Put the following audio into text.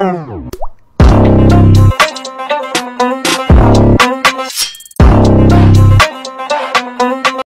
Mm.